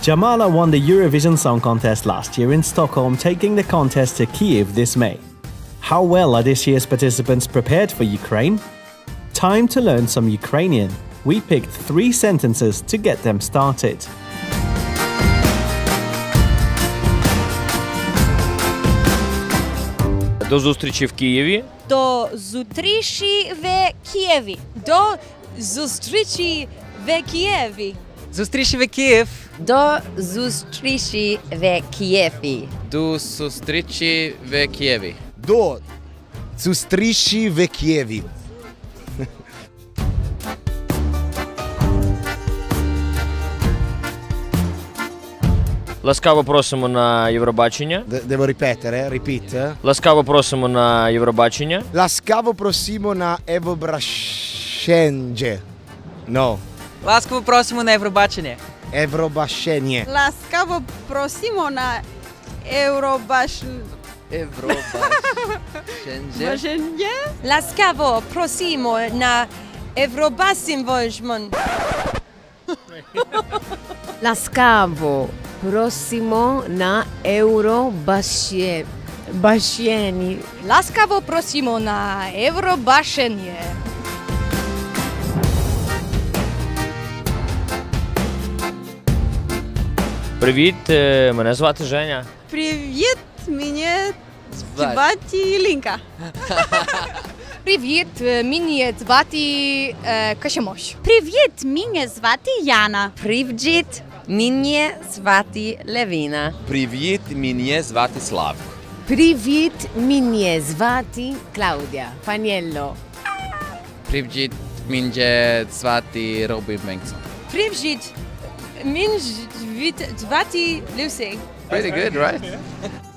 Jamala won the Eurovision Song Contest last year in Stockholm, taking the contest to Kiev this May. How well are this year's participants prepared for Ukraine? Time to learn some Ukrainian. We picked three sentences to get them started. До зустрічі в Києві. До зустрічі в Києві. До зустрічі в Києві. Зустрічі в Київ. До зустрічі в Києві. До зустрічі в Києві. До зустрічі в Києві. Ласкаво просимо на Євробачення. De- devo ripetere, repeat. Ласкаво просимо на Євробачення. Lascavo prossimo na Evo Brascenge. No, Ласково просимо на Євробачення. Evrobascenie. Ласкаво просимо на Євробаш... Бажання? Ласкаво просимо на Євробасимвожмон. Ласкаво просимо на Eurobascie- Басьєні. Ласкаво просимо на Євробашення. Привіт, е, мене звати Женя. Привіт, мене звати Лінка. Привіт, мене звати Кашемош. Привіт, мене звати Яна. Привіт, мене звати Левіна. Привіт, мене звати Славко. Привіт, мене звати Клаудія. Фанєлло. Привіт, мене звати Робін Бенксон. Привіт, min 20 Pretty good, right?